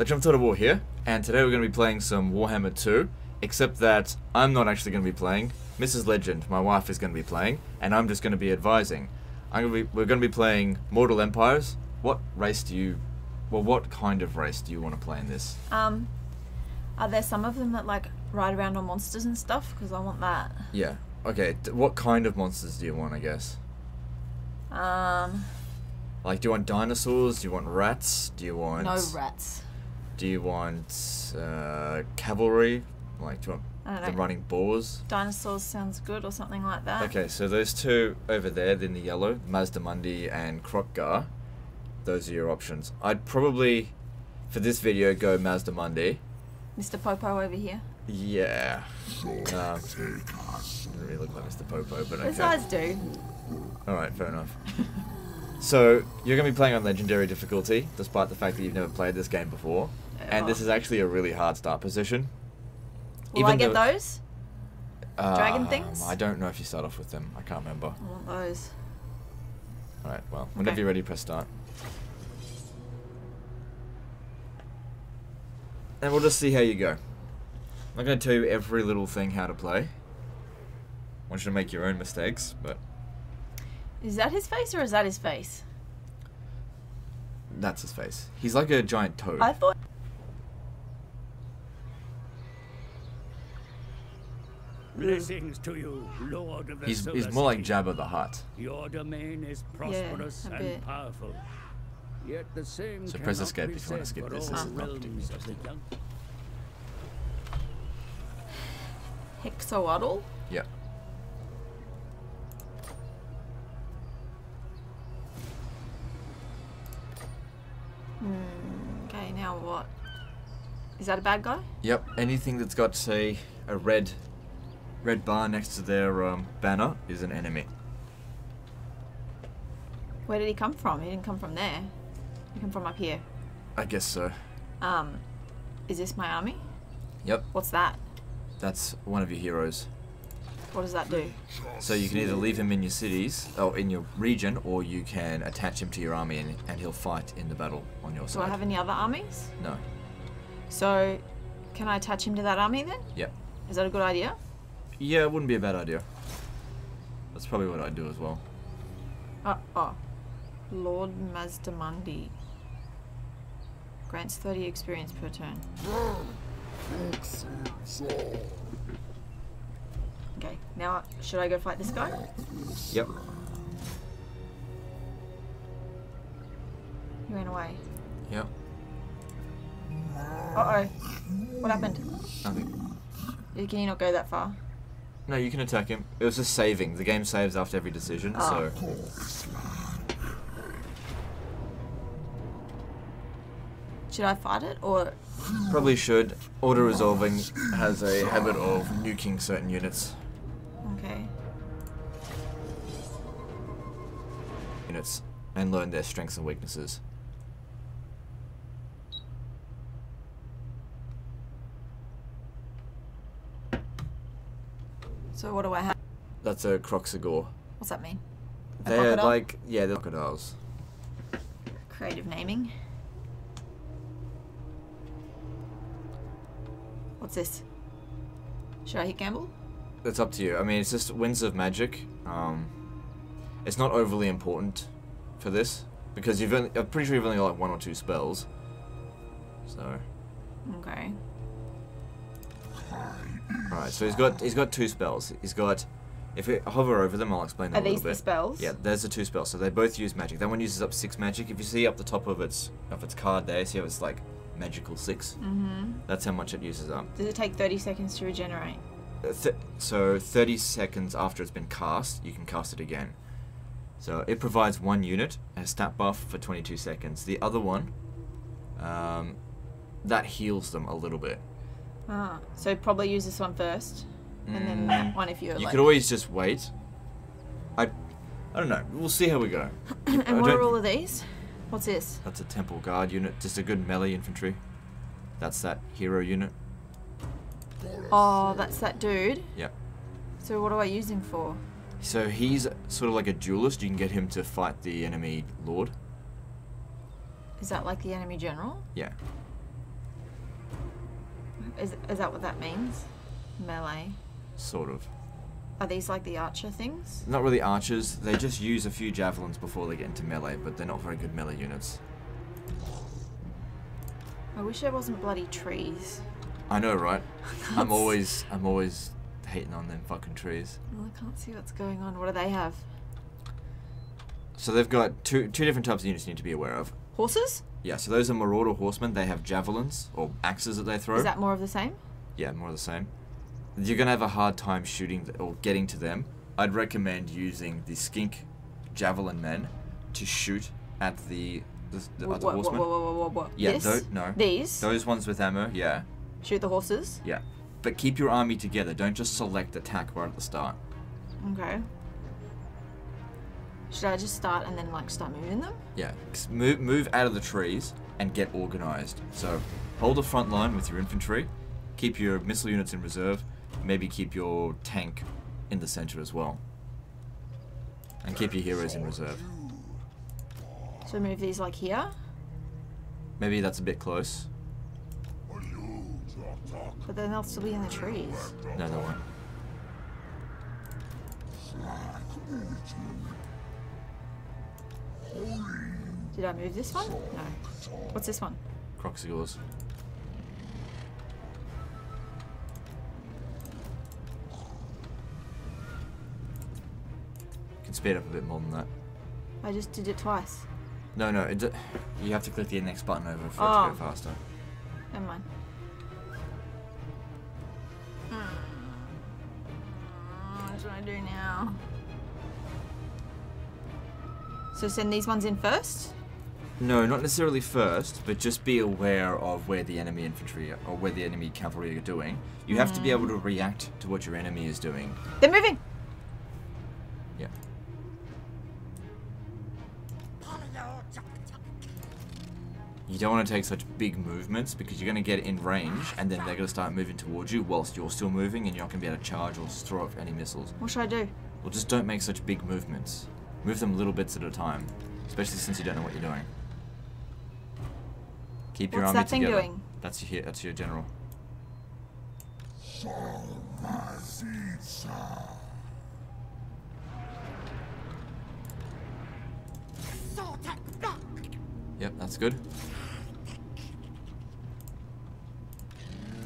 Legend of Total War here, and today we're going to be playing some Warhammer 2, except that I'm not actually going to be playing. Mrs. Legend, my wife, is going to be playing, and I'm just going to be advising. I'm going to be, we're going to be playing Mortal Empires. What race do you, well, what kind of race do you want to play in this? Um, are there some of them that like ride around on monsters and stuff? Because I want that. Yeah. Okay. d- What kind of monsters do you want? I guess. Um, Like, do you want dinosaurs? Do you want rats? Do you want? no rats. Do you want uh, cavalry? Like, do you want the know. running boars? Dinosaurs sounds good or something like that. Okay, so those two over there then the yellow, Mazdamundi and Kroq-Gar, those are your options. I'd probably, for this video, go Mazdamundi. Mr. Popo over here. Yeah. Um, doesn't really look like Mr. Popo, but okay. His eyes do. Alright, fair enough. So, you're going to be playing on Legendary difficulty, despite the fact that you've never played this game before. And this is actually a really hard start position. Will I get though- those? Dragon Um, things? I don't know if you start off with them. I can't remember. I want those. Alright, well, whenever Okay. you're ready, press start. And we'll just see how you go. I'm not going to tell you every little thing how to play. I want you to make your own mistakes, but Is that his face or is that his face? that's his face. He's like a giant toad. I thought. Blessings to you, Lord of the He's, he's more like City. Jabba the Hutt. Your domain is prosperous a and powerful. Yet the same So press escape if you wanna skip this, this is not realms particularly of the young. Yep. Hmm, okay, now what? Is that a bad guy? Yep, anything that's got, say, a red red bar next to their um, banner is an enemy. Where did he come from? He didn't come from there. He came from up here. I guess so. Um, is this my army? Yep, What's that? that's one of your heroes. What does that do? So you can either leave him in your cities, or in your region, or you can attach him to your army and, and he'll fight in the battle on your Do side. Do I have any other armies? No. So, can I attach him to that army then? Yep. Is that a good idea? Yeah, it wouldn't be a bad idea. That's probably what I'd do as well. Uh, oh. Lord Mazdamundi. Grants 30 experience per turn. Okay, now should I go fight this guy? Yep. He ran away. Yep. Uh oh. What happened? Nothing. Can you not go that far? No, you can attack him. It was just saving. The game saves after every decision, Oh. so ah. Should I fight it or probably should. Auto resolving has a habit of nuking certain units. okay? Units and learn their strengths and weaknesses. So what do I have? That's a Kroxigor. What's that mean? A They're crocodile? like yeah, they're crocodiles. Creative naming. What's this? Should I hit gamble? It's up to you. I mean, it's just Winds of Magic. Um, it's not overly important for this because you've only, I'm pretty sure you've only got like one or two spells. So, Okay. Right. So he's got he's got two spells. He's got if we hover over them, I'll explain them Are a little these bit. the spells? Yeah, there's the two spells. So they both use magic. That one uses up six magic. If you see up the top of its of its card there, see how it's like magical six. Mm-hmm. That's how much it uses up. Does it take 30 seconds to regenerate? Uh, Th- so 30 seconds after it's been cast, you can cast it again. So it provides one unit, a stat buff for 22 seconds. The other one, um, that heals them a little bit. Ah, so probably use this one first, and then Mm. that one if you're You like. could always just wait. I, I don't know. We'll see how we go. and I what are all of these? What's this? That's a temple guard unit, just a good melee infantry. That's that hero unit. Oh, that's that dude. Yep. So what do I use him for? So he's sort of like a duelist. You can get him to fight the enemy lord. Is that like the enemy general? Yeah. Is, is that what that means? Melee. Sort of. Are these like the archer things? Not really archers. They just use a few javelins before they get into melee, but they're not very good melee units. I wish there wasn't bloody trees. I know, right? I'm always, I'm always hating on them fucking trees. Well, I can't see what's going on. What do they have? So they've got two two different types of units you need to be aware of. Horses? Yeah, so those are marauder horsemen. They have javelins or axes that they throw. Is that more of the same? Yeah, more of the same. You're gonna have a hard time shooting or getting to them. I'd recommend using the skink javelin men to shoot at the the, the Wha- other what, horsemen. what, what, what, what, what? Yeah, this? tho- no. These? Those ones with ammo, yeah, Shoot the horses? yeah. But keep your army together. Don't just select attack right at the start. Okay. Should I just start and then like start moving them? Yeah, move move out of the trees and get organized. So hold the front line with your infantry. Keep your missile units in reserve. Maybe keep your tank in the center as well. And keep your heroes in reserve. So move these like here? Maybe that's a bit close. But then they'll still be in the trees. No, they won't. Did I move this one? No. What's this one? Kroxigors. Can speed up a bit more than that. I just did it twice. No, no, it, d- you have to click the next button over for it to Oh. go faster. Never mind. So send these ones in first? No, not necessarily first, but just be aware of where the enemy infantry or where the enemy cavalry are doing. You have to be able to hmm. react to what your enemy is doing. They're moving! Yeah. You don't want to take such big movements because you're going to get in range and then they're going to start moving towards you whilst you're still moving and you're not going to be able to charge or throw off any missiles. What should I do? Well, just don't make such big movements. Move them little bits at a time, especially since you don't know what you're doing. Keep your What's army that thing together. doing? That's your that's your general. Yep, that's good.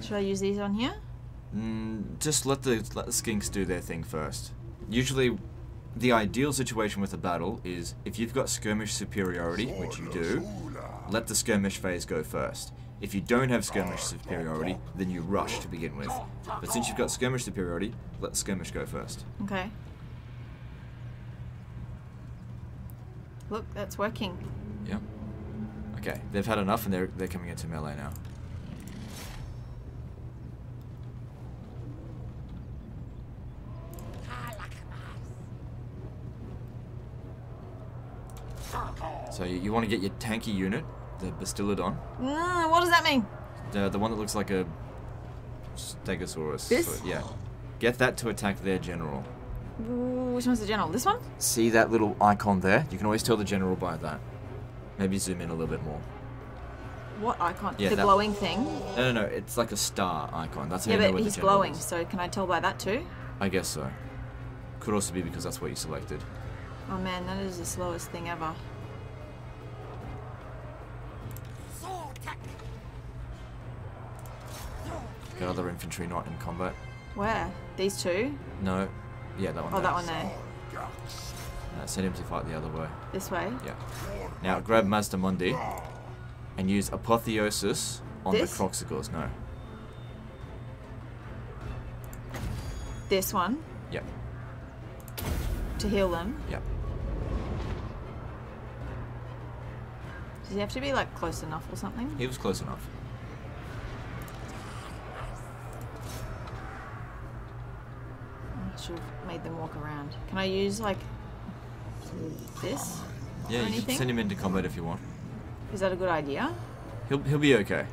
Should I use these on here? Mm, just let the let the skinks do their thing first. Usually, the ideal situation with a battle is if you've got skirmish superiority, which you do, let the skirmish phase go first. If you don't have skirmish superiority, then you rush to begin with. But since you've got skirmish superiority, let the skirmish go first. Okay. Look, that's working. Yep. Okay, they've had enough and they're they're coming into melee now. So you, you want to get your tanky unit, the Bastiladon, Mm, what does that mean? the the one that looks like a Stegosaurus. This? yeah. Get that to attack their general. Which one's the general? This one? See that little icon there? You can always tell the general by that. Maybe zoom in a little bit more. What icon? Yeah, the that- glowing thing? No, no, no. It's like a star icon. That's how Yeah, you know but he's glowing, is. so can I tell by that too? I guess so. Could also be because that's what you selected. Oh man, that is the slowest thing ever. Infantry not in combat. Where? These two? No. Yeah, that one. Oh, there. that one there. Uh, send him to fight the other way. This way? Yeah. Now grab Mazdamundi and use Apotheosis on This? the Kroxigors. No. This one? Yep. To heal them? Yep. Does he have to be like close enough or something? He was close enough. I should have made them walk around. Can I use like this? Yeah, you anything? can send him into combat if you want. Is that a good idea? He'll he'll be okay.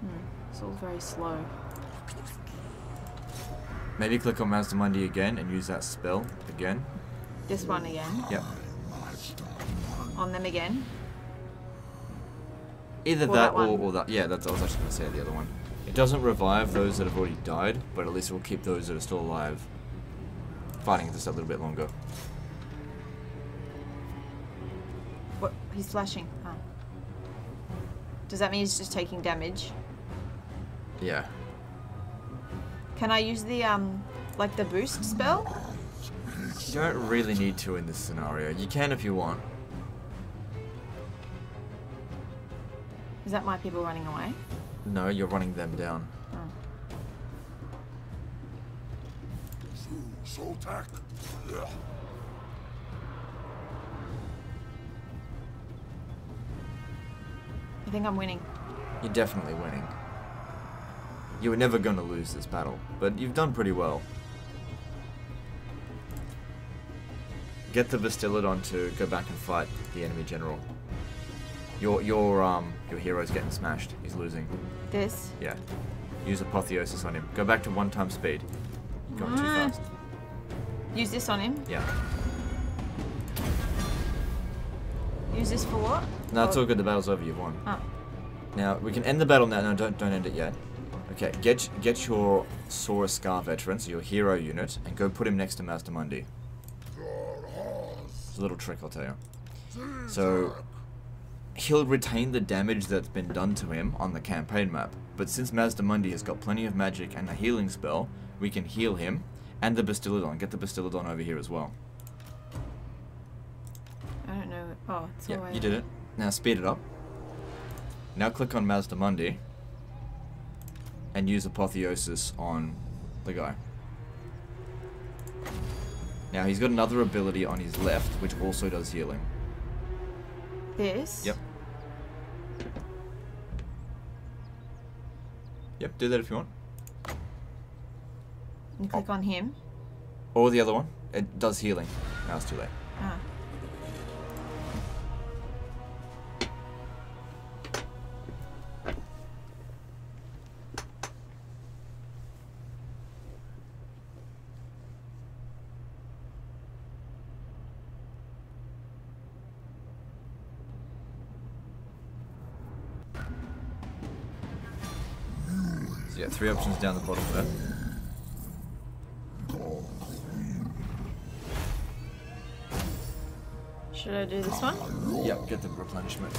Hmm, it's all very slow. Maybe click on Mazdamundi again and use that spell again. This one again. Yep. On them again. Either Or that, that or, or that. Yeah, that's I was actually going to say the other one. It doesn't revive those that have already died, but at least it will keep those that are still alive fighting just a little bit longer. What? He's flashing. Oh. Does that mean he's just taking damage? Yeah. Can I use the um, like the boost spell? You don't really need to in this scenario. You can if you want. Is that my people running away? No, you're running them down. Oh. I think I'm winning. You're definitely winning. You were never going to lose this battle, but you've done pretty well. Get the Bastiladon to go back and fight the enemy general. Your your um your hero's getting smashed. He's losing. This. Yeah. Use apotheosis on him. Go back to one time speed. You're Going too fast. Use this on him. Yeah. Use this for what? No, it's all good. The battle's over. You've won. Oh. Now we can end the battle now. No, don't don't end it yet. Okay, get get your Saurus Scar veteran, so your hero unit, and go put him next to Mazdamundi. It's a little trick, I'll tell you. So he'll retain the damage that's been done to him on the campaign map, but since Mazdamundi has got plenty of magic and a healing spell, we can heal him and the Bastiladon. Get the Bastiladon over here as well. I don't know. Oh, it's all Yeah, you did it. Now speed it up. Now click on Mazdamundi and use Apotheosis on the guy. Now he's got another ability on his left which also does healing. This. Yep. Yep, do that if you want. And click on him. Or the other one. It does healing. Now it's too late. Ah. Three options down the bottom there. Should I do this one? Yep, get the replenishment.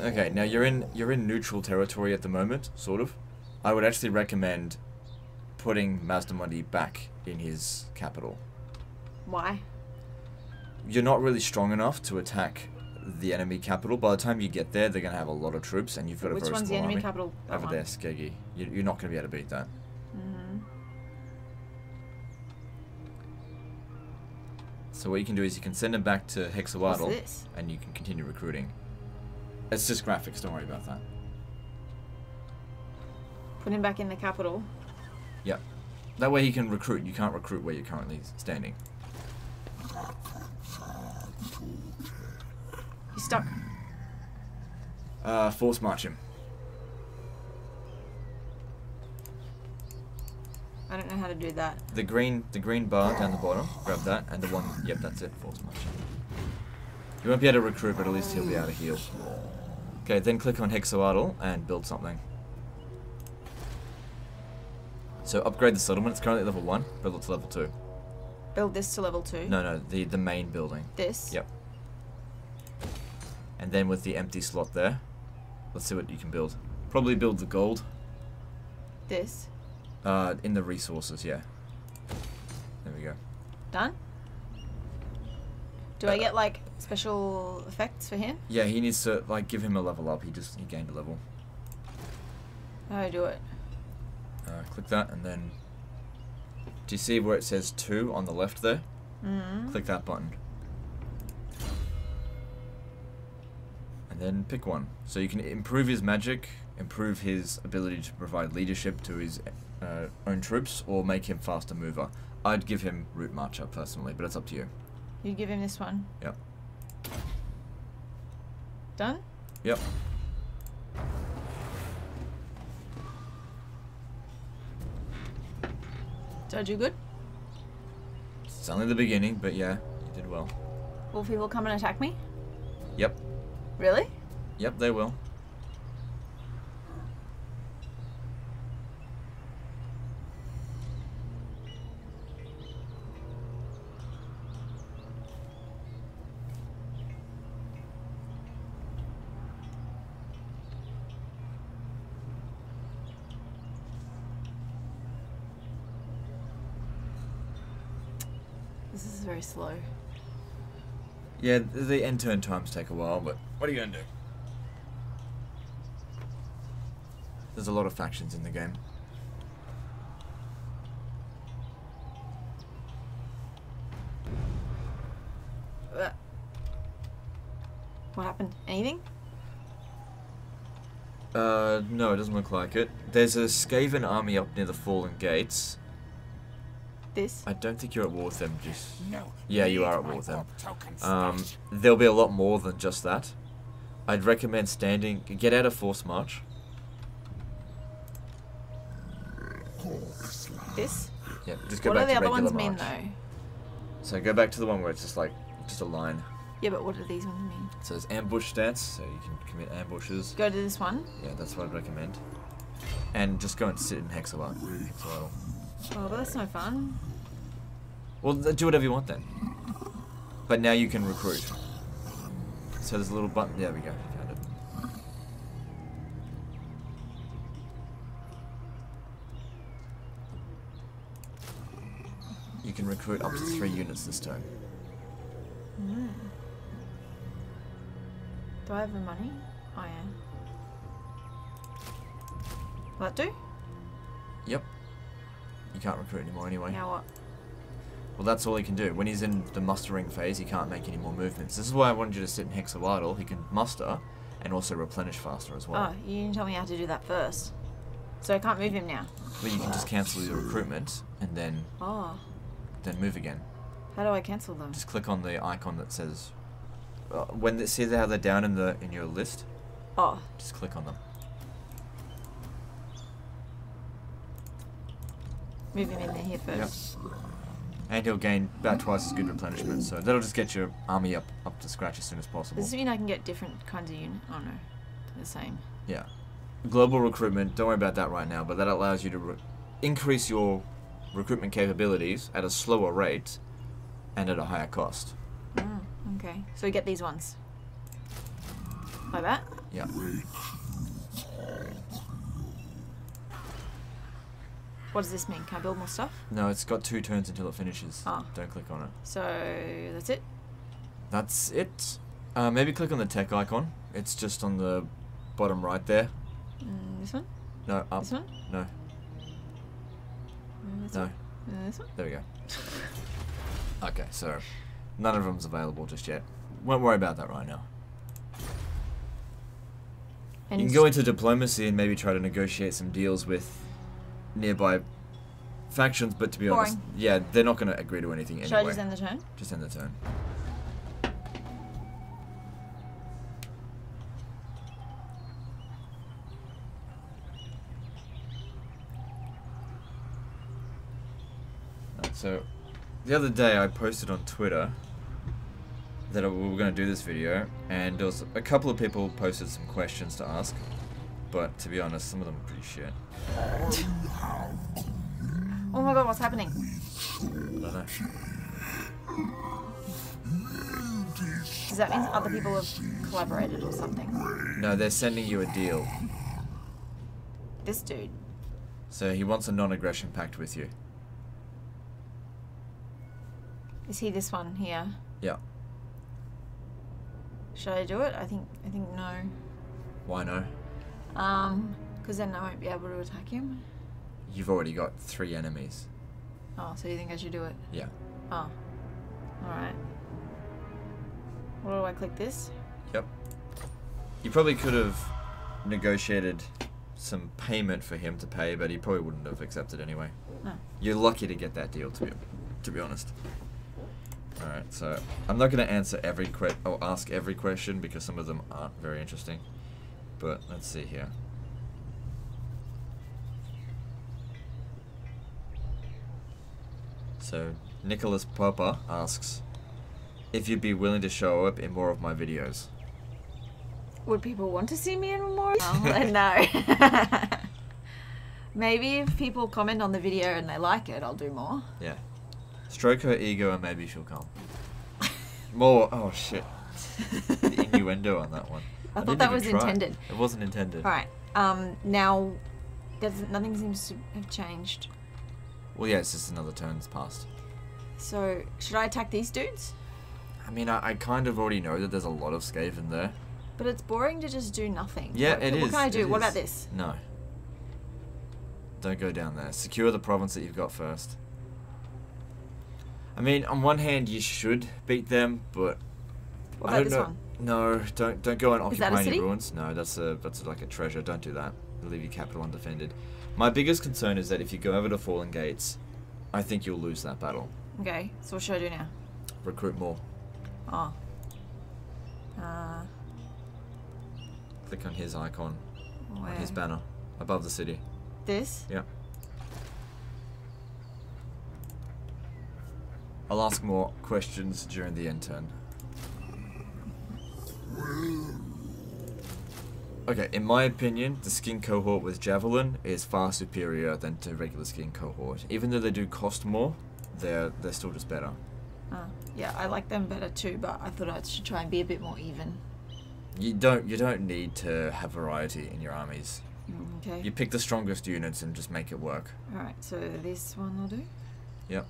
Okay, now you're in you're in neutral territory at the moment, sort of. I would actually recommend putting Mazdamundi back in his capital. Why? You're not really strong enough to attack the enemy capital. By the time you get there, they're gonna have a lot of troops, and you've got a Which very one's the small enemy army. capital? That Over one. there, Skeggy. You, you're not gonna be able to beat that. Mm-hmm. So what you can do is you can send him back to Hexoatl, and you can continue recruiting. It's just graphics. Don't worry about that. Put him back in the capital. Yep. That way he can recruit. You can't recruit where you're currently standing. He's stuck. Uh, force march him. I don't know how to do that. The green, the green bar down the bottom. Grab that, and the one. Yep, that's it. Force march. Him. You won't be able to recruit, but at least he'll be able to heal. Okay, then click on Hexoatl and build something. So upgrade the settlement. It's currently level one. Build it to level two. Build this to level two. No, no, the the main building. This. Yep. And then with the empty slot there, let's see what you can build. Probably build the gold. This. Uh, in the resources, yeah. There we go. Done. Do Uh, I get like special effects for him? Yeah, he needs to like give him a level up. He just he gained a level. How do I do it? Uh, click that and then. Do you see where it says two on the left there? Mm-hmm. Click that button. And then pick one. So you can improve his magic, improve his ability to provide leadership to his uh, own troops, or make him faster mover. I'd give him Route Marcher personally, but it's up to you. You'd give him this one. Yep. Done? Yep. Did I do good? It's only the beginning, but yeah, you did well. Will people come and attack me? Yep. Really? Yep, they will. This is very slow. Yeah, the end turn times take a while, but what are you gonna do? There's a lot of factions in the game. What happened? Anything? Uh, no, it doesn't look like it. There's a Skaven army up near the Fallen Gates. This? I don't think you're at war with them, just... No. Yeah, you are at war with them. Um, there'll be a lot more than just that. I'd recommend standing... Get out of Force March. This? Yeah, just go What do back the to other regular ones mean though? So go back to the one where it's just like, just a line. Yeah, but what do these ones mean? So says ambush stance, so you can commit ambushes. Go to this one. Yeah, that's what I'd recommend. And just go and sit in Hexoatl. Hexoatl. Oh, that's no fun. Well, do whatever you want then. But now you can recruit. So there's a little button. There we go. Found it. You can recruit up to three units this time. Mm. Do I have the money? Oh yeah. Will that do? Yep. You can't recruit anymore anyway. Now what? Well, that's all he can do. When he's in the mustering phase, he can't make any more movements. This is why I wanted you to sit in Hexoatl. He can muster and also replenish faster as well. Oh, you didn't tell me how to do that first. So I can't move him now. But you can just cancel your recruitment and then Oh, then move again. how do I cancel them? Just click on the icon that says uh, when they see how they're down in the in your list. Oh, Just click on them. Move him in there here first. And he'll gain about twice as good replenishment. So that'll just get your army up up to scratch as soon as possible. Does this mean I can get different kinds of unit? Oh no, they're the same. Yeah. Global recruitment, don't worry about that right now, but that allows you to re- increase your recruitment capabilities at a slower rate and at a higher cost. Oh, okay. So we get these ones. Like that? Yeah. What does this mean? Can I build more stuff? No, it's got two turns until it finishes. Ah. Don't click on it. So that's it. That's it. Uh, maybe click on the tech icon. It's just on the bottom right there. Mm, this one? No, up. This one? No, this no. one? Uh, this one? There we go. Okay, so none of them's available just yet. Won't worry about that right now. And you can go into diplomacy and maybe try to negotiate some deals with nearby factions, but to be honest, yeah, they're not going to agree to anything Should anyway. I just end the turn? Just end the turn. Right, so, the other day I posted on Twitter that we were going to do this video, and there was a couple of people posted some questions to ask, but to be honest, some of them are pretty shit. Oh my god, what's happening? I don't know. Does that mean other people have collaborated or something? No, they're sending you a deal. This dude. So he wants a non-aggression pact with you. Is he this one here? Yeah. Should I do it? I think I think no. Why no? Um, because then I won't be able to attack him. You've already got three enemies. Oh, so you think I should do it? Yeah. Oh. Alright. What do I click this? Yep. You probably could have negotiated some payment for him to pay, but he probably wouldn't have accepted anyway. No. You're lucky to get that deal, to be to be honest. All right. So I'm not going to answer every que- or ask every question because some of them aren't very interesting. But let's see here. So Nicholas Papa asks if you'd be willing to show up in more of my videos. Would people want to see me in more? Oh, no. Maybe if people comment on the video and they like it, I'll do more. Yeah. Stroke her ego and maybe she'll come. More. Oh shit. the innuendo on that one. I thought that was try. intended. It wasn't intended. All right. Um. Now, does nothing seems to have changed. Well, yeah, it's just another turn's passed. So should I attack these dudes? I mean, I, I kind of already know that there's a lot of Skaven there. But it's boring to just do nothing. Yeah, it is. what, it What is, can I do? What about this? No. Don't go down there. Secure the province that you've got first. I mean, on one hand, you should beat them, but What I don't this know. one? No, don't don't go and Is that a occupy any ruins. No, that's a that's like a treasure. Don't do that. Leave your capital undefended. My biggest concern is that if you go over to Fallen Gates, I think you'll lose that battle. Okay. So what should I do now? Recruit more. Oh. Uh. Click on his icon, Where? on his banner, above the city. This. Yeah. I'll ask more questions during the end turn. Okay, in my opinion, the skink cohort with Javelin is far superior than to regular skink cohort. Even though they do cost more, they're they're still just better. Uh, yeah, I like them better too, but I thought I should try and be a bit more even. You don't you don't need to have variety in your armies. Mm, Okay. You pick the strongest units and just make it work. All right. So this one I'll do. Yep.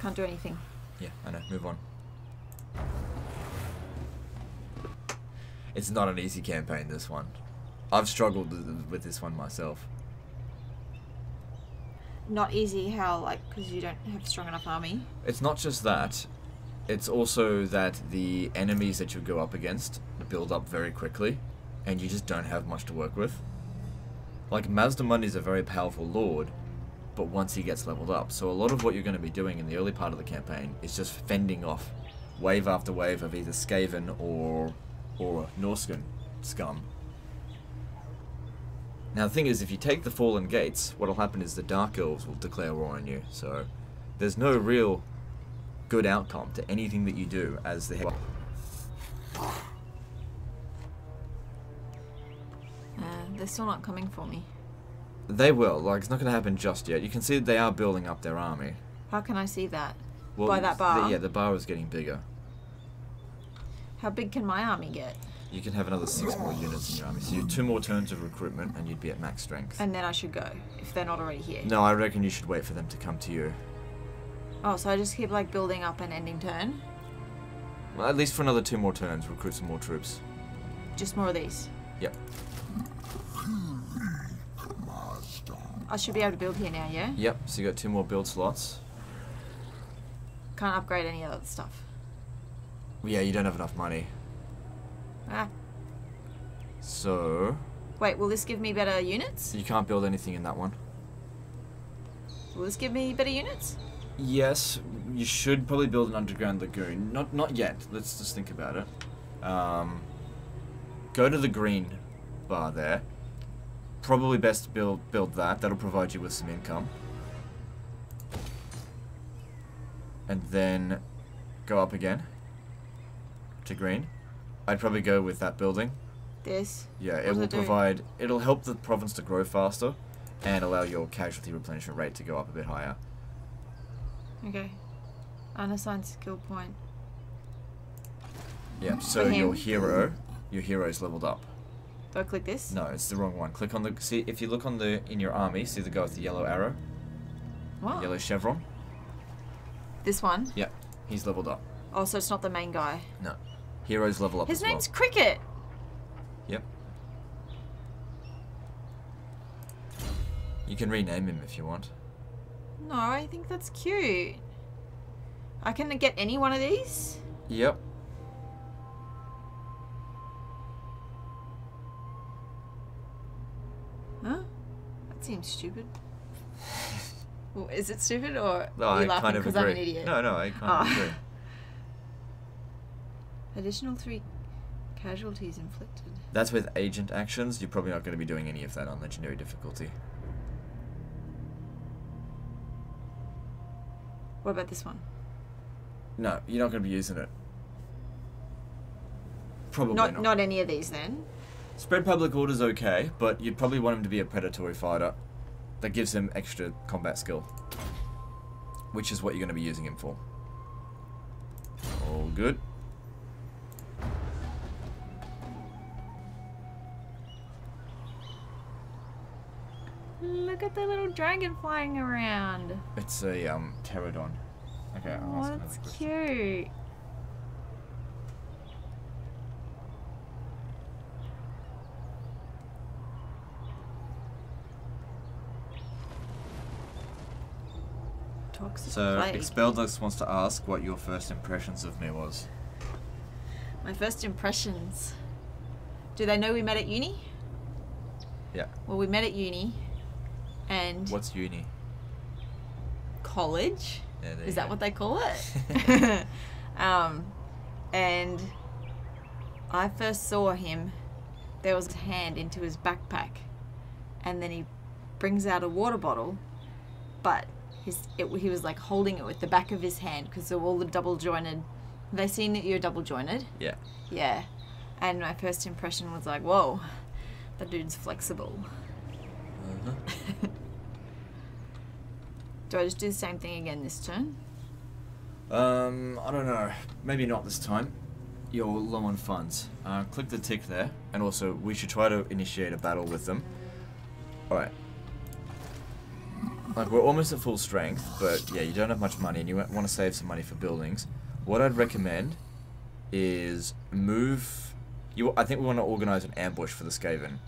Can't do anything. Yeah, I know. Move on. It's not an easy campaign, this one. I've struggled with- this one myself. Not easy. How like because you don't have a strong enough army. It's not just that, it's also that the enemies that you go up against build up very quickly, and you just don't have much to work with. Like, Mazdamundi is a very powerful lord, but once he gets leveled up, so a lot of what you're going to be doing in the early part of the campaign is just fending off wave after wave of either Skaven or or Norscan scum. Now the thing is, if you take the Fallen Gates, what'll happen is the Dark Elves will declare war on you. So there's no real good outcome to anything that you do as the head. Uh, they're still not coming for me. They will. Like it's not going to happen just yet. You can see that they are building up their army. How can I see that? Well, By that the- bar? yeah, the bar is getting bigger. How big can my army get? You can have another six more units in your army. So you two more turns of recruitment, and you'd be at max strength. And then I should go if they're not already here. no, I reckon you should wait for them to come to you. Oh, so I just keep like building up an ending turn. Well, at least for another two more turns, recruit some more troops. Just more of these. Yep. I should be able to build here now, yeah? Yep. So you got two more build slots. Can't upgrade any other stuff. Yeah, you don't have enough money. Ah. So Wait, will this give me better units? you can't build anything in that one. Will this give me better units? Yes, you should probably build an underground lagoon. Not not yet. Let's just think about it. Um, go to the green bar there. Probably best to build build that. That'll provide you with some income. And then go up again to green. I'd probably go with that building. This. Yeah, it will it provide. It'll help the province to grow faster, and allow your casualty replenishment rate to go up a bit higher. Okay. Unassigned skill point. Yeah. So your hero, your hero is leveled up. Do I click this? No, it's the wrong one. Click on the. See if you look on the in your army. See the guy with the yellow arrow, What? yellow chevron. This one? Yeah, he's leveled up. Oh, so it's not the main guy. No, heroes level up His name's well. Cricket. Yep. You can rename him if you want. No, I think that's cute. I can get any one of these? Yep. Seems stupid. Well, Is it stupid or No, are I you laughing kind of because agree. I'm an idiot? No, no, I kind Oh. of ah. agree. Additional three casualties inflicted. That's with agent actions. You're probably not going to be doing any of that on legendary difficulty. What about this one? No, you're not going to be using it. Probably Not not. not any of these then. Spread public order's okay, but you'd probably want him to be a predatory fighter. That gives him extra combat skill. Which is what you're going to be using him for. All good. Look at the little dragon flying around. It's a um Terradon. Okay, I'll Oh, that's cute. Toxic So, plague. Expelled wants to ask what your first impressions of me was. My first impressions. Do they know we met at uni? Yeah. Well, we met at uni, and What's uni? college. Yeah, Is that go. what they call it? um, and I first saw him. There was a hand into his backpack, and then he brings out a water bottle, but his it, he was like holding it with the back of his hand because of all the double jointed. Have they seen that you're double jointed? Yeah. Yeah. And my first impression was like, whoa, that dude's flexible. Uh-huh. Do I just do the same thing again this turn? Um, I don't know. Maybe not this time. You're low on funds. Uh, click the tick there, and also we should try to initiate a battle with them. All right. Like we're almost at full strength, but yeah, you don't have much money, and you want to save some money for buildings. What I'd recommend is move. You, I think we want to organize an ambush for the Skaven.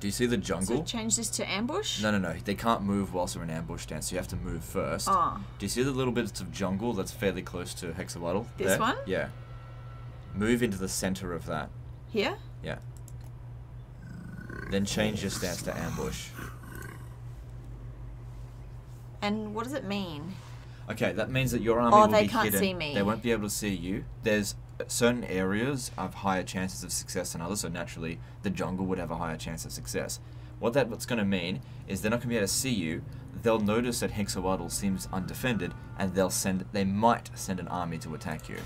Do you see the jungle? So change this to ambush? No, no, no. They can't move whilst they're in ambush stance, so you have to move first. Oh. Do you see the little bits of jungle that's fairly close to Hexoatl? This there? one? Yeah. Move into the center of that. Here? Yeah. Then change your stance to ambush. And what does it mean? Okay, that means that your army Oh, will they be can't hidden. see me. They won't be able to see you. There's certain areas have higher chances of success than others, so naturally the jungle would have a higher chance of success. What that's going to mean is they're not going to be able to see you. They'll notice that Hexoatl seems undefended, and they'll send. They might send an army to attack you.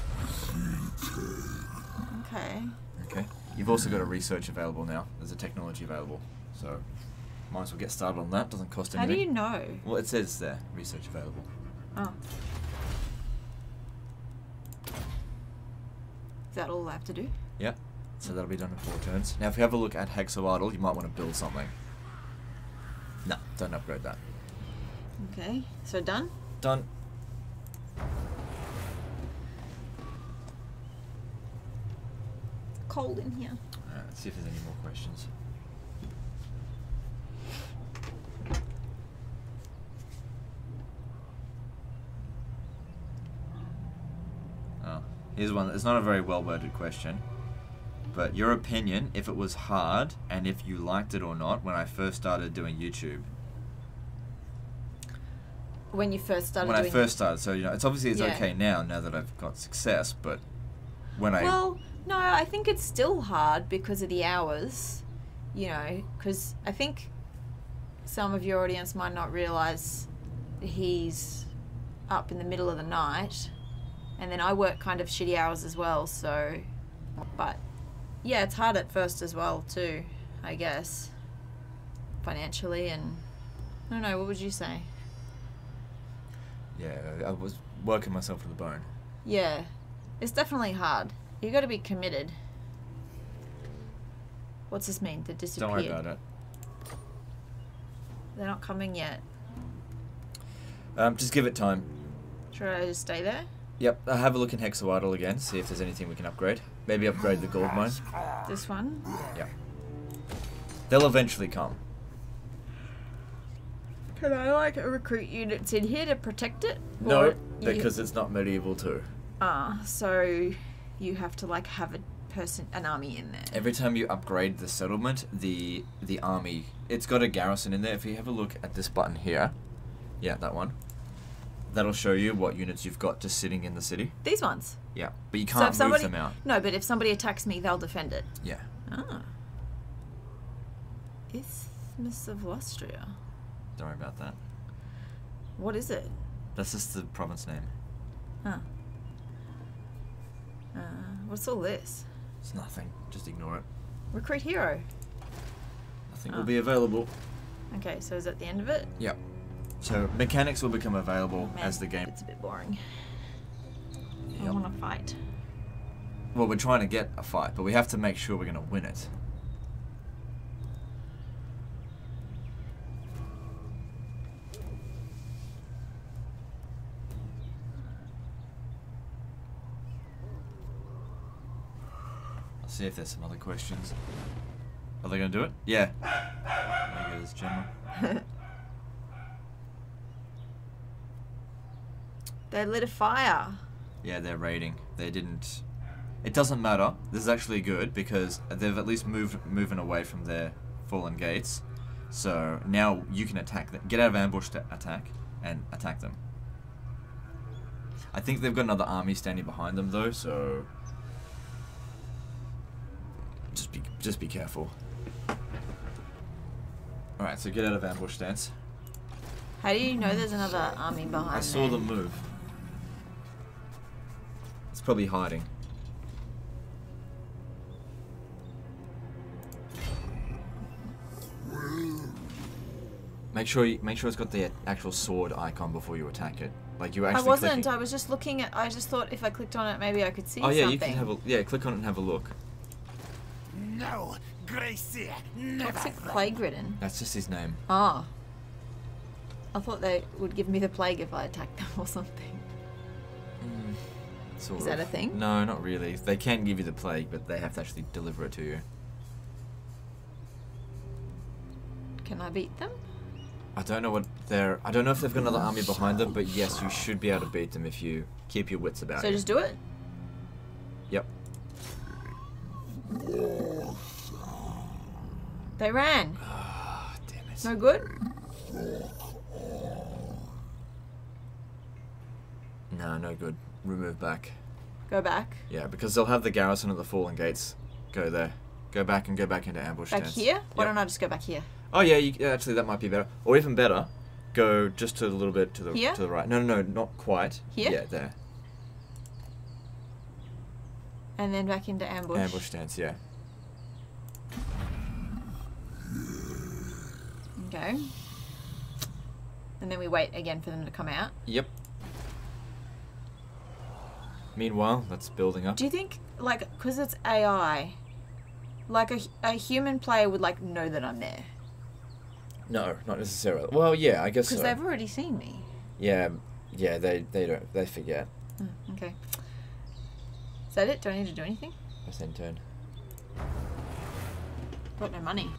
Okay. Okay. You've also got a research available now. There's a technology available, so might as well get started on that. Doesn't cost anything. How do you know? Well, it says there, research available. Oh. Is that all I have to do? Yeah. So that'll be done in four turns. Now, if you have a look at Hexoatl, you might want to build something. No, don't upgrade that. Okay. So done? Done. Cold in here. Alright, let's see if there's any more questions. Oh, here's one. It's not a very well worded question. But your opinion, if it was hard, and if you liked it or not, when I first started doing YouTube. When you first started when I first started, so you know, it's obviously it's Yeah. okay now, now that I've got success. But when I Well, no, I think it's still hard because of the hours, you know, because I think some of your audience might not realize he's up in the middle of the night, and then I work kind of shitty hours as well, so. But yeah, it's hard at first as well, too, I guess, financially, and I don't know, what would you say? yeah, I was working myself to the bone. Yeah, it's definitely hard. You got to be committed. What's this mean? They disappeared. Don't worry about it. They're not coming yet. Um, just give it time. Should I just stay there? Yep, uh, have a look in Hexoatl again, see if there's anything we can upgrade. Maybe upgrade the gold mine. This one? Yeah. They'll eventually come. Can I like recruit units in here to protect it? No, Or you- because it's not Medieval 2. Ah, so you have to like have a person, an army in there. Every time you upgrade the settlement, the the army, it's got a garrison in there. If you have a look at this button here, Yeah, that one. That'll show you what units you've got just sitting in the city. These ones. Yeah, but you can't somebody move them out. no, but if somebody attacks me, they'll defend it. Yeah. Ah. Isthmus of Lustria. Don't worry about that. What is it? That's just the province name. Huh. Uh, what's all this? It's nothing. Just ignore it. Recruit hero. Nothing Oh. will be available. Okay, so is that the end of it? Yep. So mechanics will become available Man, as the game. It's a bit boring. I want to fight. Well, we're trying to get a fight, but we have to make sure we're going to win it. I'll see if there's some other questions. Are they going to do it? Yeah. There goes General. They lit a fire. Yeah, they're raiding. They didn't. It doesn't matter. This is actually good because they've at least moved moving away from their fallen gates. So now you can attack them. Get out of ambush to attack and attack them. I think they've got another army standing behind them though, so just be just be careful. All right, so get out of ambush stance. How do you know there's another army behind I saw them move. It's probably hiding. Make sure you, make sure it's got the actual sword icon before you attack it. Like you actually. I wasn't. clicking- I was just looking at. I just thought if I clicked on it, maybe I could see Oh yeah, something. you can have a yeah. Click on it and have a look. No, Gracie, What's never. it? Plague ridden. That's just his name. Ah. I thought they would give me the plague if I attacked them or something. Sort Is that of. a thing? No, not really. They can give you the plague, but they have to actually deliver it to you. Can I beat them? I don't know what they're. I don't know if they've got another army behind them, but yes, you should be able to beat them if you keep your wits about So you. just do it. Yep. They ran. Ah, damn it. No good. No, no good. Remove back. Go back. Yeah, because they'll have the garrison at the fallen gates. Go there. Go back and go back into ambush Back stance. here. Why Yep. don't I just go back here? Oh yeah, you, actually that might be better. Or even better, go just to a little bit to the Here? to the right. No, no, no, not quite. Here? Yeah, there. And then back into ambush. Ambush stance. Yeah. Okay. And then we wait again for them to come out. Yep. Meanwhile, that's building up. Do you think, like, because it's AI, like a, a human player would like know that I'm there No, not necessarily. Well, yeah, I guess because so. they've already seen me. Yeah, yeah, they they don't they forget. Hmm, okay. Is that it? Do I need to do anything? That's end turn. Got no money.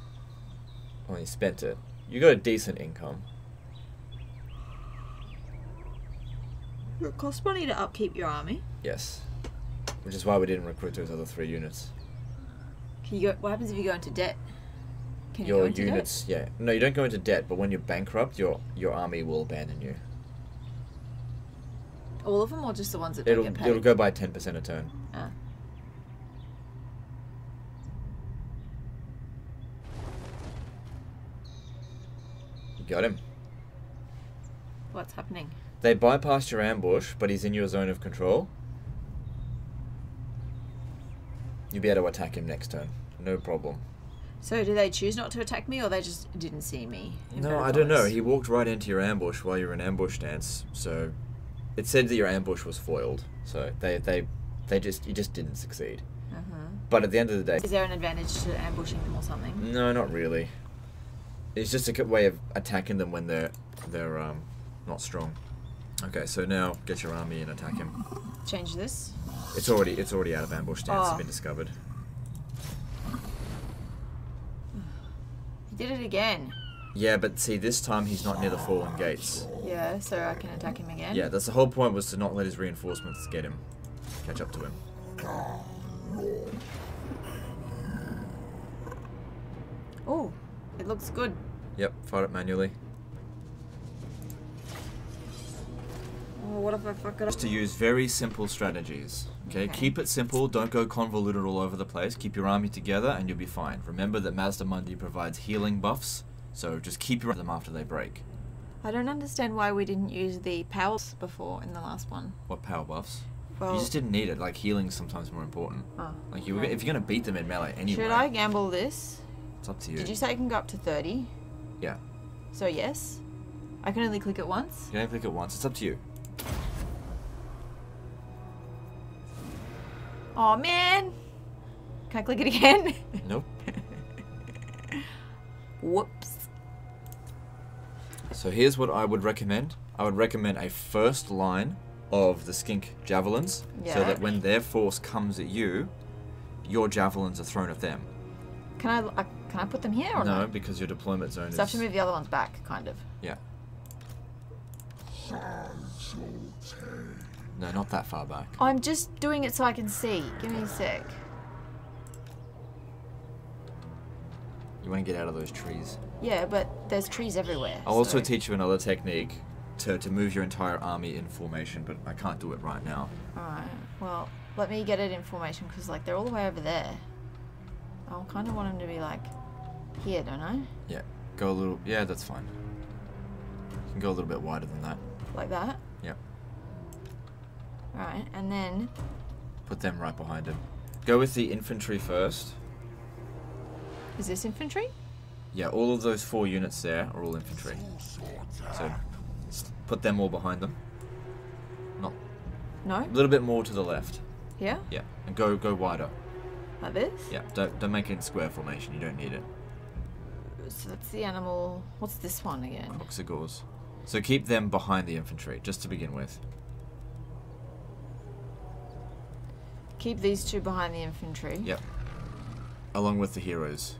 Well, you spent it. You got a decent income. It costs money to upkeep your army. Yes. Which is why we didn't recruit those other three units. Can you go? What happens if you go into debt? Can you your go into debt? units, yeah. No, you don't go into debt, but when you're bankrupt, your your army will abandon you. All of them, or just the ones that It'll don't get paid? it'll go by ten percent a turn. Ah. Got him. What's happening? They bypassed your ambush, but he's in your zone of control. You'll be able to attack him next turn. No problem. So, do they choose not to attack me, or they just didn't see me? No, I don't know. He walked right into your ambush while you were in ambush stance, so it said that your ambush was foiled. So they they they just you just didn't succeed. Uh-huh. But at the end of the day, Is there an advantage to ambushing them or something? no, not really. It's just a good way of attacking them when they're they're um not strong. Okay, so now get your army and attack him. Change this. It's already it's already out of ambush stance. Oh. It's been discovered. He did it again. Yeah, but see, this time he's not near the fallen gates. Yeah, so I can attack him again. Yeah, that's the whole point was to not let his reinforcements get him, catch up to him. Oh, it looks good. Yep, fight it manually. Oh, what if I fuck it up? Just to use very simple strategies. Okay? Okay. keep it simple. Don't go convoluted all over the place. Keep your army together, and you'll be fine. Remember that Mazdamundi provides healing buffs, so just keep your them after they break. I don't understand why we didn't use the powers before in the last one. What power buffs? Well, you just didn't need it. Like healing's sometimes more important. oh, Like you, okay. if you're gonna beat them in melee anyway, Should I gamble this? it's up to you. Did you say I can go up to 30? Yeah. So yes. I can only click it once. You can only click it once. It's up to you. Oh man! Can I click it again? Nope. Whoops. So here's what I would recommend. I would recommend a first line of the skink javelins, so that when their force comes at you, your javelins are thrown at them. Can I, I can I put them here or No, no? because your deployment zone So I have is. to move the other ones back, kind of. Yeah. No, not that far back. I'm just doing it so I can see. Give me a sec. You want to get out of those trees. Yeah, but there's trees everywhere. I'll also teach you another technique to, to move your entire army in formation, but I can't do it right now. Alright, well, let me get it in formation because, like, they're all the way over there. I kind of want them to be, like, here, don't I? Yeah, go a little. Yeah, that's fine. You can go a little bit wider than that. Like that? Yep. Alright, and then. Put them right behind him. Go with the infantry first. Is this infantry? Yeah, all of those four units there are all infantry. So put them all behind them. Not No? a little bit more to the left. Here? Yeah, and go go wider. Like this? Yeah, don't don't make it in square formation. You don't need it. So that's the animal. What's this one again? Kroxigors. So keep them behind the infantry, just to begin with. Keep these two behind the infantry. Yep. Along with the heroes.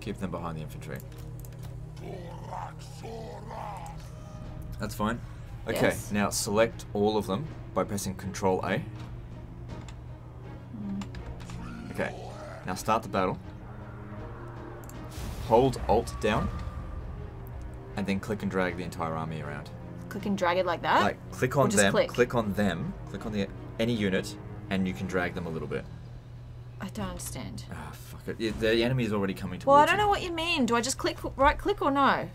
Keep them behind the infantry. That's fine. Okay, Yes. now select all of them by pressing Control A. Mm. Okay, now start the battle. Hold Alt down, and then click and drag the entire army around. Click and drag it like that? Like, click on them, click? on them, click on the any unit, and you can drag them a little bit. I don't understand. Ah, fuck it. The enemy is already coming towards Well, I don't you. know what you mean. Do I just click right click or no?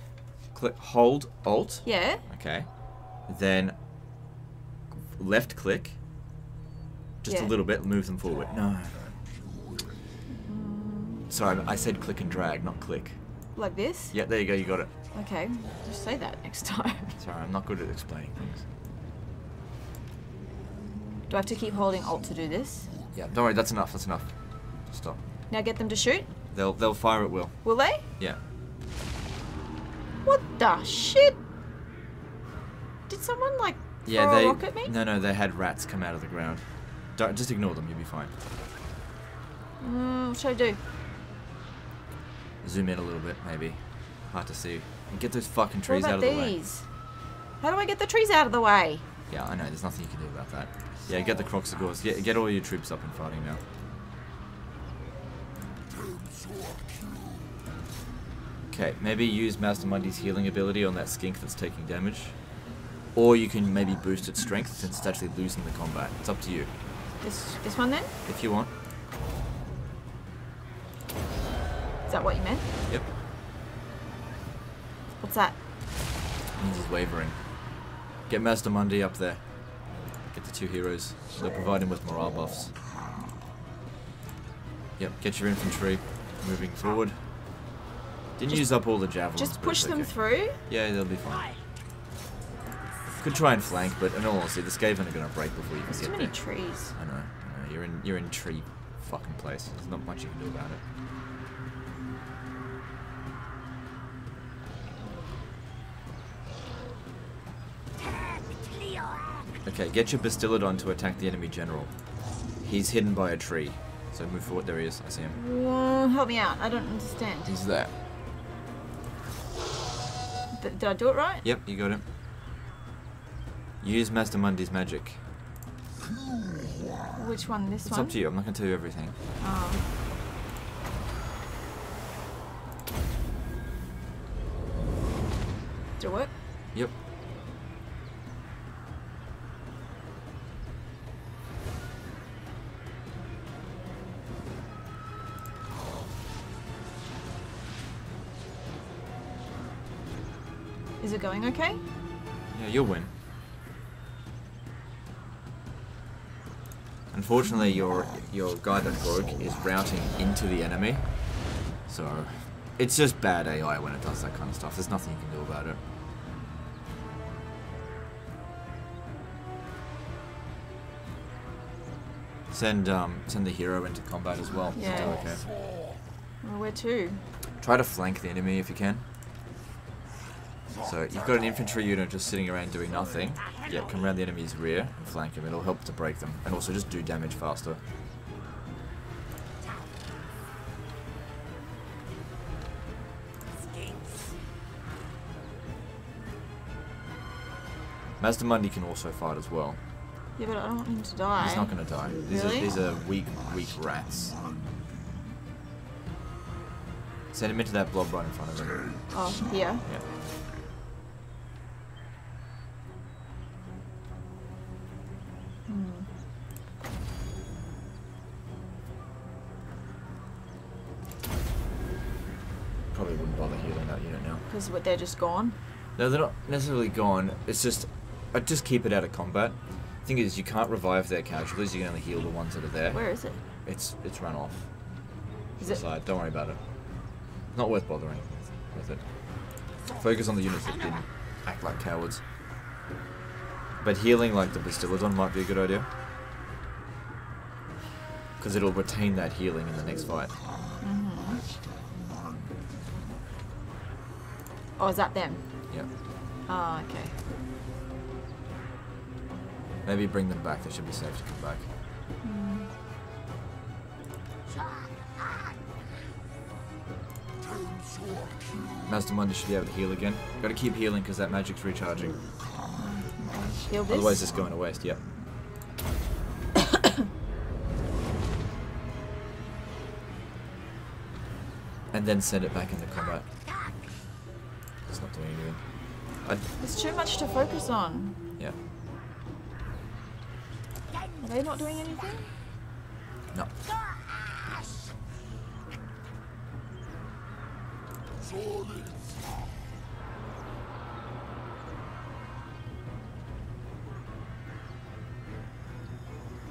Click, hold Alt. Yeah? Okay. Then left click. Just Yeah. a little bit. Move them forward. No. Sorry, I said click and drag, not click. Like this? Yeah, there you go. You got it. Okay. Just say that next time. Sorry, I'm not good at explaining things. Do I have to keep holding Alt to do this? Yeah, don't worry. That's enough. That's enough. Stop. Now get them to shoot? They'll they'll fire at will. Will they? Yeah. What the shit? Did someone like throw Yeah, a they. rock at me? No, no, they had rats come out of the ground. Don't just ignore them. You'll be fine. Mm, what should I do? Zoom in a little bit, maybe. Hard to see. And get those fucking trees out of the way. these? How do I get the trees out of the way? Yeah, I know. There's nothing you can do about that. Yeah, get the Kroxigors. Get, get all your troops up and fighting now. Okay, maybe use Mazdamundi's healing ability on that skink that's taking damage. Or you can maybe boost its strength since it's actually losing the combat. It's up to you. This this one then? If you want. Is that what you meant? Yep. What's that? Means he's wavering. Get Mazdamundi up there. Get the two heroes. They'll provide him with morale buffs. Yep, get your infantry moving forward. Didn't Just- use up all the javelins. Just push it's them okay. through? Yeah, they'll be fine. Could try and flank, but in all honesty, the Skaven are gonna break before you can There's get too many there. trees. I know, I know. You're in you're in tree fucking place. There's not much you can do about it. Okay, get your Bastiladon to attack the enemy general. He's hidden by a tree. So move forward. There he is. I see him. Whoa, help me out. I don't understand. He's there. Th- did I do it right? Yep, you got him. Use Mazdamundi's magic. Which one? This It's one? It's up to you. I'm not gonna tell you everything. Oh. Did it work? Yep. Going okay? Yeah, you'll win. Unfortunately, your your guy that broke is routing into the enemy, so it's just bad AI when it does that kind of stuff. There's nothing you can do about it. Send um send the hero into combat as well. Yeah. Okay. Well, where to? Try to flank the enemy if you can. So you've got an infantry unit just sitting around doing nothing. Yeah, come around the enemy's rear and flank him. It'll help to break them. And also just do damage faster. Mazdamundi can also fight as well. Yeah, but I don't want him to die. He's not going to die. These, Really? are, these are weak, weak rats. Send him into that blob right in front of him. Oh, here. Yeah. Hmm. Probably wouldn't bother healing that What they're just gone. No, they're not necessarily gone. It's just, I'd just keep it out of combat. Thing is, you can't revive their casualties. You can only heal the ones that are there. Where is it? It's it's run off. Is it? Side. Don't worry about it. Not worth bothering with it. Focus on the units that didn't act like cowards. But healing like the Bastiladon might be a good idea. Because it'll retain that healing in the next fight. Oh, is that them? Yeah. Oh, okay. Maybe bring them back. They should be safe to come back. Master Mazdamundi should be able to heal again. Gotta keep healing because that magic's recharging. Heal this. Otherwise, it's going to waste. Yep. and then send it back into combat. I, There's too much to focus on. yeah. Are they not doing anything? No.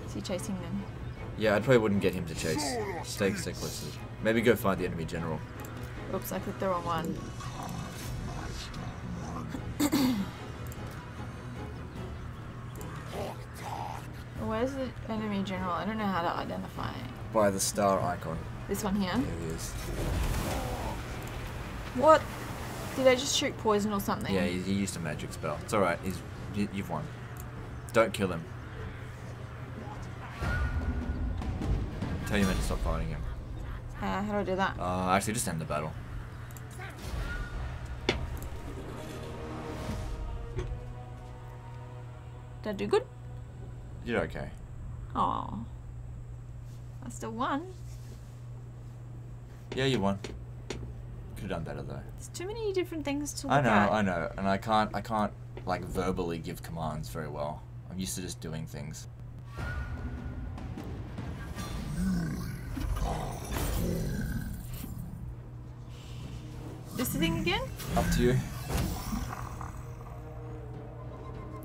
Is he chasing them? Yeah, I probably wouldn't get him to chase. Stay, stay close to Maybe go find the enemy general. Oops, I clicked the wrong one. Enemy general? I don't know how to identify it. By the star icon. This one here? There he is. What? Did I just shoot poison or something? Yeah, he, he used a magic spell. It's alright, he's you, you've won. Don't kill him. Tell you when to stop fighting him. Uh, how do I do that? Uh, actually, just end the battle. Did I do good? You're okay. Oh. I still won. Yeah, you won. Could have done better though. There's too many different things to look I know, at. I know, and I can't, I can't like verbally give commands very well. I'm used to just doing things. This the thing again? Up to you.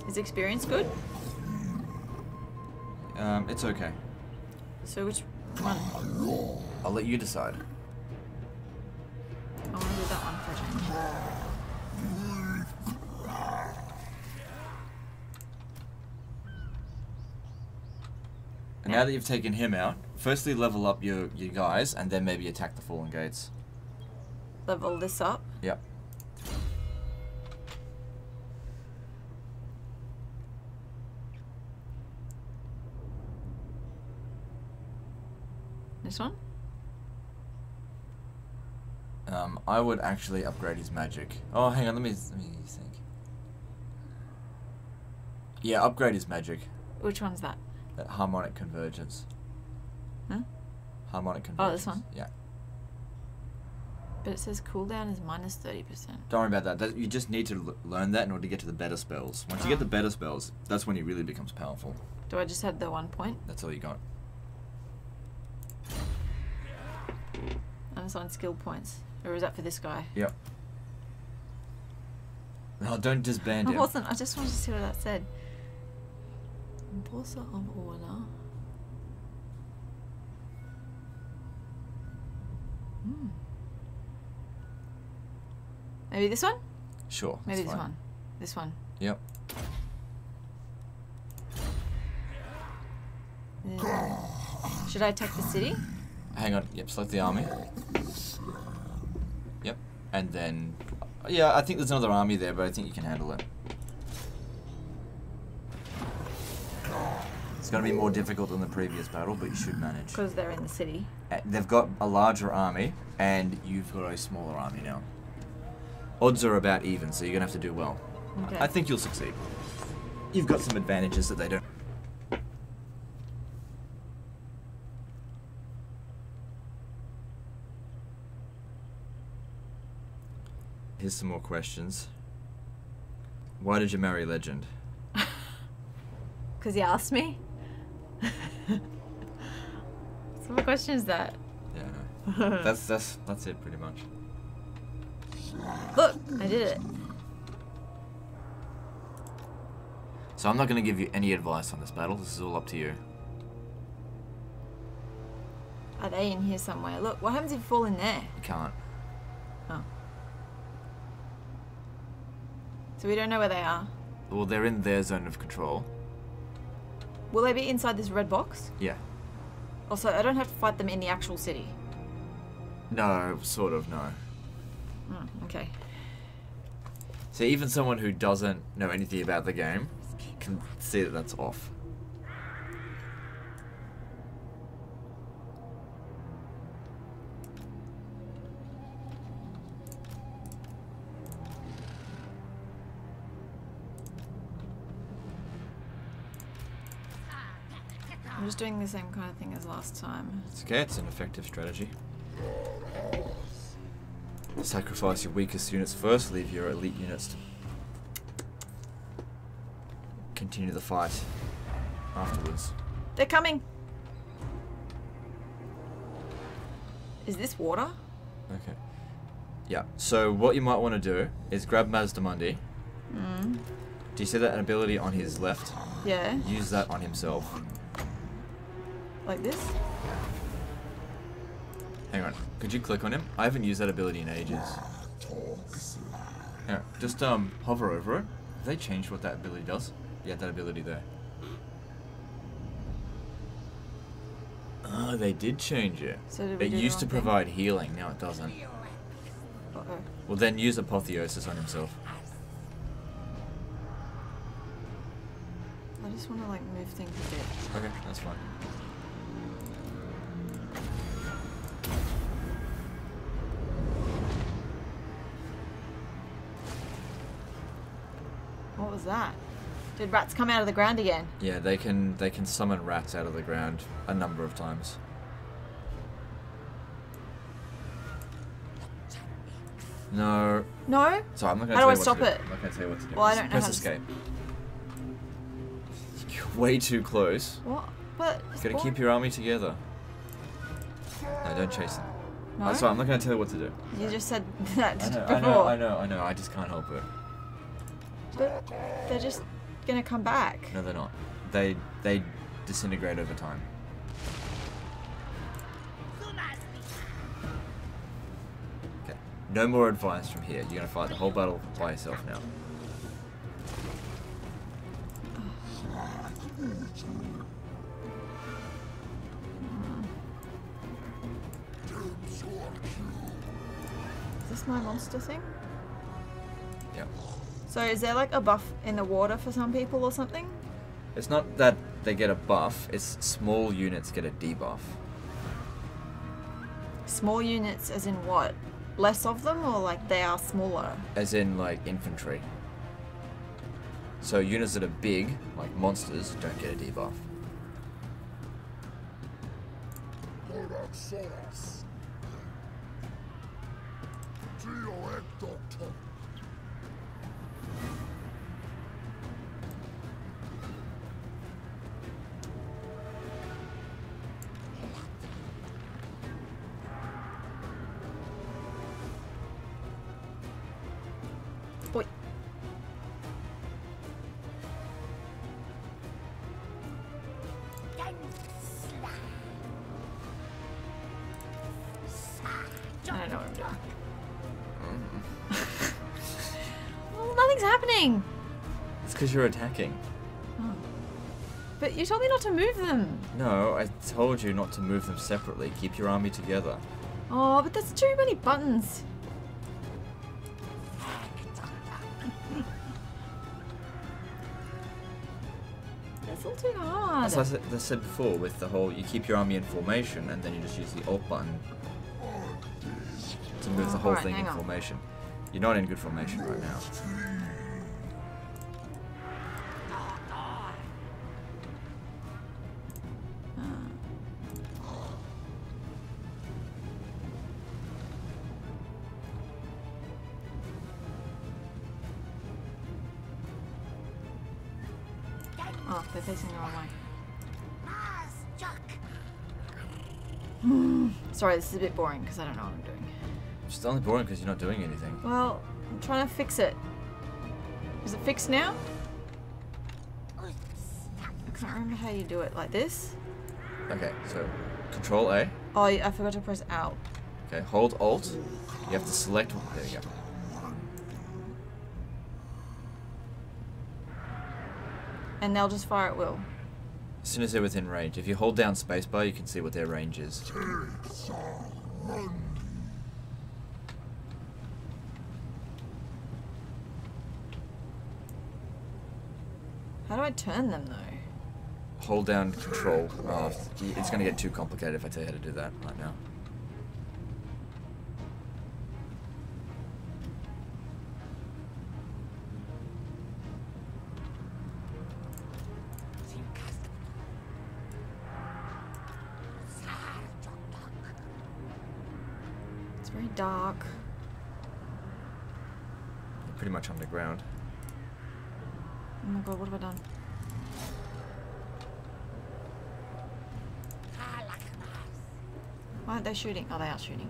Is experience good? Um, it's okay. So which one? I'll let you decide. I want to do that one change. And now that you've taken him out, firstly level up your your guys, and then maybe attack the fallen gates. Level this up. Yep. One? Um, I would actually upgrade his magic. Oh, hang on, let me let me think. Yeah, upgrade his magic. Which one's that? That harmonic convergence. Huh? Harmonic convergence. Oh, this one? Yeah. But it says cooldown is minus 30%. Don't worry about that. that. You just need to learn that in order to get to the better spells. Once you get Oh. the better spells, that's when he really becomes powerful. Do I just have the one point? That's all you got. Unassigned skill points. Or is that for this guy? Yep. No, don't disband I him. wasn't. I just wanted to see what that said. Enforcer of order. Hmm. Maybe this one? Sure. Maybe this fine. one. This one. Yep. Should I attack the city? Hang on. Yep. Select the army. Yep. And then, yeah, I think there's another army there, but I think you can handle it. It's going to be more difficult than the previous battle, but you should manage. Because they're in the city. Uh, They've got a larger army, and you've got a smaller army now. Odds are about even, so you're gonna have to do well. Okay. I think you'll succeed. You've got some advantages that they don't. Here's some more questions. Why did you marry Legend? Because he asked me. so what question is that? Yeah, that's that's that's it pretty much. Look, I did it. So I'm not going to give you any advice on this battle. This is all up to you. Are they in here somewhere? Look, what happens if you fall in there? You can't. Oh. So we don't know where they are. Well, they're in their zone of control. Will they be inside this red box? Yeah. Also, I don't have to fight them in the actual city. No, sort of, no. Hmm, okay. So even someone who doesn't know anything about the game can see that that's off. Doing the same kind of thing as last time. It's okay, it's an effective strategy. Sacrifice your weakest units first, leave your elite units to continue the fight afterwards. They're coming! Is this water? Okay. Yeah, so what you might want to do is grab Mazdamundi. Mm. Do you see that ability on his left? Yeah. Use that on himself. Like this? Hang on, could you click on him? I haven't used that ability in ages. Yeah, just um hover over it. Have they changed what that ability does? Yeah, that ability there. Oh, they did change it. So did It used to thing? provide healing, now it doesn't. Uh-oh. Well, then use Apotheosis on himself. I just want to like move things a bit. Okay, that's fine. Did rats come out of the ground again? Yeah, they can they can summon rats out of the ground a number of times. No. No? Sorry, I'm not gonna How do I stop to do. it? I'm not gonna tell you what to do. Well, I don't know press to escape. You're way too close. What? But You gotta keep your army together. No, don't chase them. No? Oh, sorry, I'm not gonna tell you what to do. You just said that I know, before. I know, I know, I know. I just can't help it. But they're just gonna come back. No, they're not. They they disintegrate over time. Okay. No more advice from here. You're gonna fight the whole battle by yourself now. Is this my monster thing? Yeah. So is there like a buff in the water for some people or something? It's not that they get a buff. It's small units get a debuff. Small units as in what? Less of them or like they are smaller? As in like infantry. So units that are big, like monsters, don't get a debuff. Because you're attacking. Oh. But you told me not to move them. No, I told you not to move them separately. Keep your army together. Oh, but that's too many buttons. That's all too hard. As I said, I said before, with the whole, you keep your army in formation and then you just use the alt button to move Oh, the whole alright, thing in on. formation. You're not in good formation right now. Sorry, this is a bit boring because I don't know what I'm doing. It's only boring because you're not doing anything. Well, I'm trying to fix it. Is it fixed now? I can't remember how you do it. Like this? Okay, so Control A. Oh, I forgot to press out. Okay, hold Alt. You have to select. One. There you go. And they'll just fire at will. As soon as they're within range, if you hold down spacebar, you can see what their range is. How do I turn them though? Hold down Control. Oh, it's going to get too complicated if I tell you how to do that right now. Shooting? Oh, they are shooting.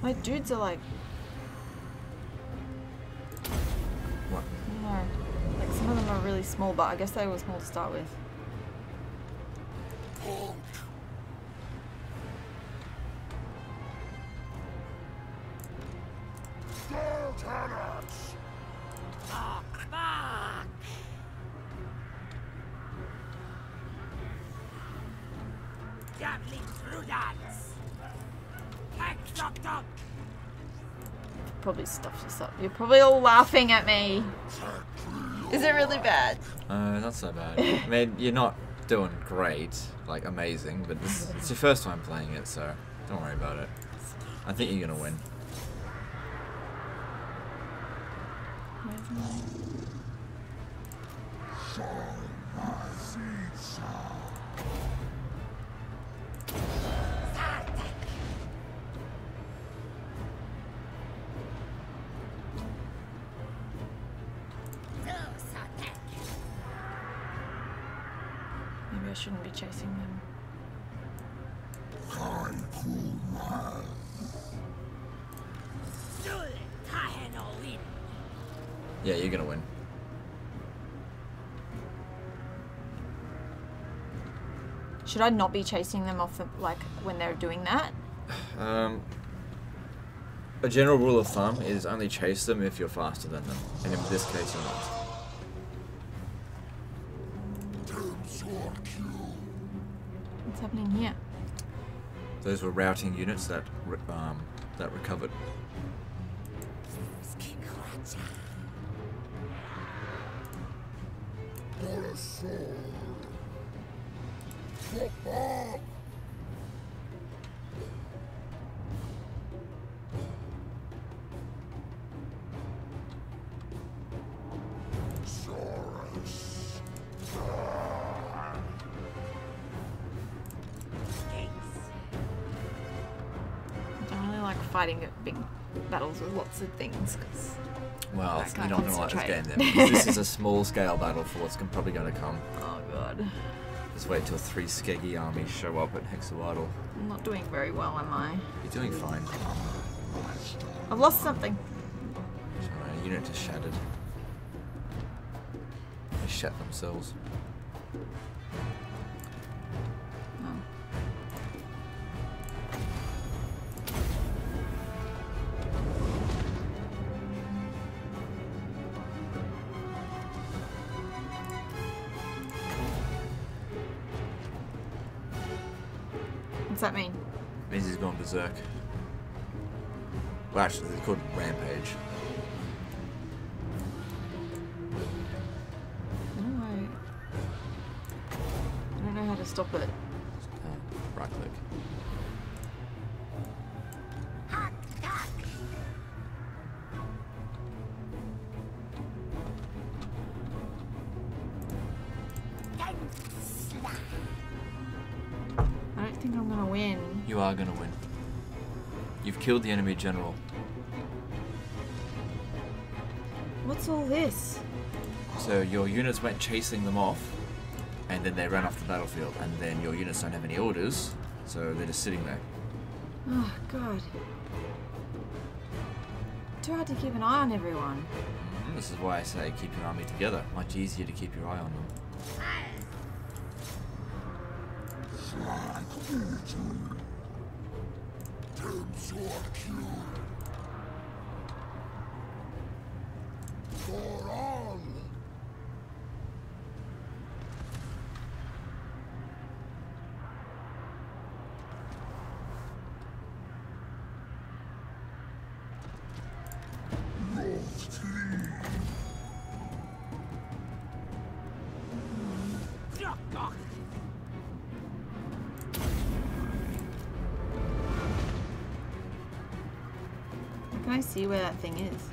My dudes are like, really small, but I guess they were small to start with. Probably stuffed us up. You're probably all laughing at me. Is it really bad? Uh, not so bad. I mean, you're not doing great, like amazing, but this, it's your first time playing it, so don't worry about it. I think you're gonna win. Should I not be chasing them off the, like when they're doing that? Um, a general rule of thumb is only chase them if you're faster than them, and in this case, you're not. What's happening here? Those were routing units that um, that recovered. Fighting big battles with lots of things because Well, can't not gonna like this game then. this is a small scale battle for what's probably gonna come. Just wait till three Skeggy armies show up at Hexoatl. I'm not doing very well, am I? You're doing fine. I've lost something. Alright, unit is shattered. They shat themselves. Stop it. Uh, right click. I don't think I'm gonna win. You are gonna win. You've killed the enemy general. What's all this? So your units went chasing them off, and then they ran off the battlefield, and then your units don't have any orders, so they're just sitting there. Oh god. Too hard to keep an eye on everyone. Mhm, This is why I say keep your army together. Much easier to keep your eye on them. Can I see where that thing is?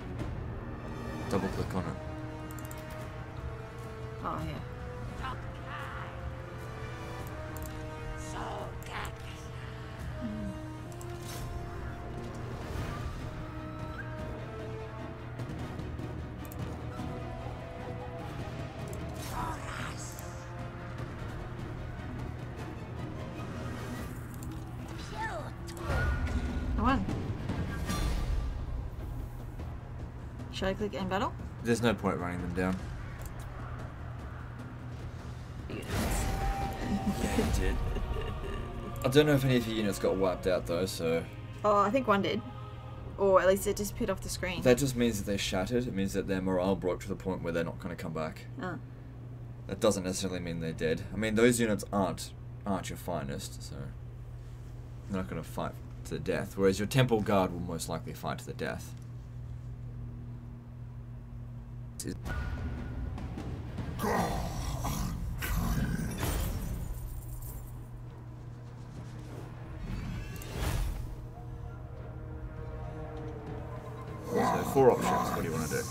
Should I click end battle? There's no point running them down. Yeah, you did. I don't know if any of your units got wiped out though, so Oh, I think one did. Or at least it disappeared off the screen. that just means that they're shattered. It means that their morale broke to the point where they're not going to come back. Oh. That doesn't necessarily mean they're dead. I mean, those units aren't aren't your finest, so they're not going to fight to the death. Whereas your temple guard will most likely fight to the death. Is- So four options. What do you want to do?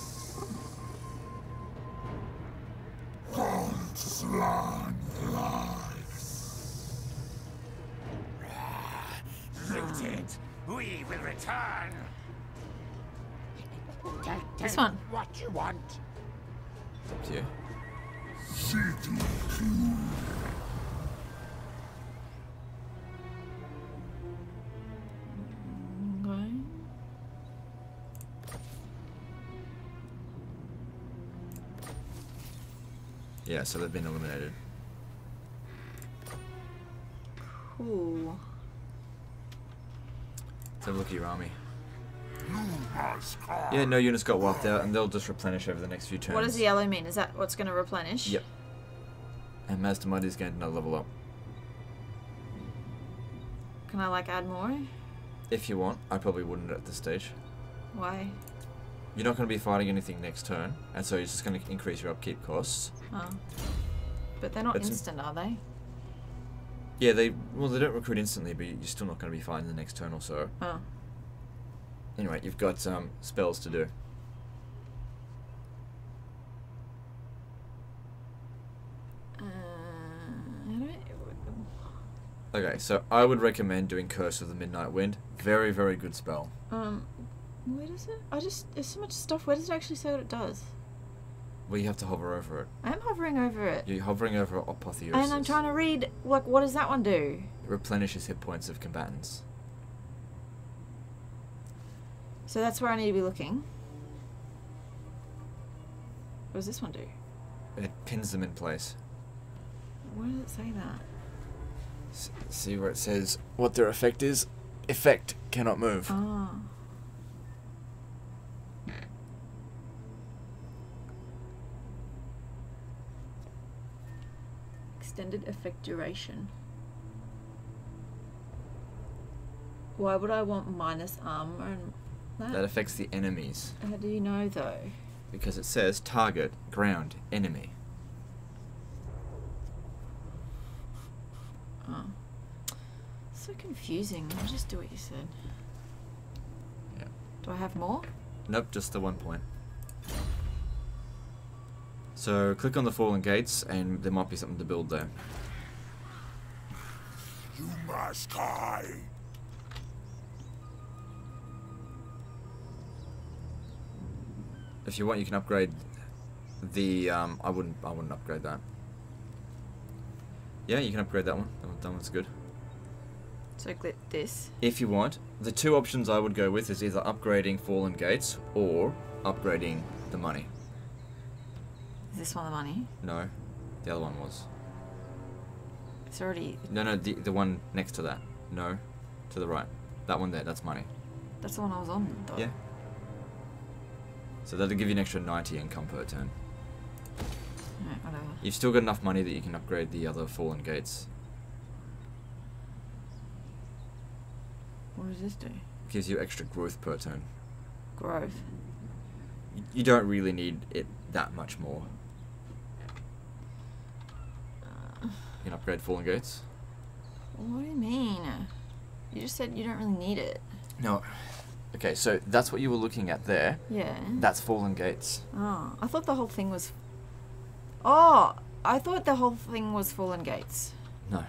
Suited. We will return. Tell This one. What you want? It's up to you. Okay. Yeah, so they've been eliminated. Cool. Let's have a look at your army. Yeah, no units got wiped out, and they'll just replenish over the next few turns. What does the yellow mean? Is that what's going to replenish? Yep. And Mazdamundi is going to another level up. Can I like add more? If you want, I probably wouldn't at this stage. Why? You're not going to be fighting anything next turn, and so you're just going to increase your upkeep costs. Oh. But they're not instant, are they? Yeah, they well they don't recruit instantly, but you're still not going to be fighting the next turn or so. Oh. Anyway, you've got um, spells to do. Uh, how do I- Okay, so I would recommend doing Curse of the Midnight Wind. Very, very good spell. Um, where does it? I just there's so much stuff. Where does it actually say what it does? Well, you have to hover over it. I'm hovering over it. You're hovering over apotheosis. And I'm trying to read, like, what does that one do? It replenishes hit points of combatants. So that's where I need to be looking. What does this one do? It pins them in place. Where does it say that? S- see where it says what their effect is? Effect cannot move. Ah. Extended effect duration. Why would I want minus armor and that? That affects the enemies How do you know though? because it says target, ground, enemy. Oh. So confusing. I'll just do what you said. Yeah. Do I have more? Nope, just the one point. So click on the fallen gates, and there might be something to build there. You must hide. If you want, you can upgrade the. Um, I wouldn't. I wouldn't upgrade that. Yeah, you can upgrade that one. That, one, that one's good. So click this. If you want, the two options I would go with is either upgrading fallen gates or upgrading the money. Is this one the money? No, the other one was. It's already. No, no, the the one next to that. No, to the right. That one there. That's money. That's the one I was on. Though. Yeah. So that'll give you an extra 90 income per turn. You've still got enough money that you can upgrade the other fallen gates. What does this do? gives you extra growth per turn. Growth. You don't really need it that much more. Uh, You can upgrade fallen gates. what do you mean? You just said you don't really need it. No. Okay, so that's what you were looking at there. Yeah. That's fallen gates. Oh, I thought the whole thing was. Oh, I thought the whole thing was Fallen Gates. No.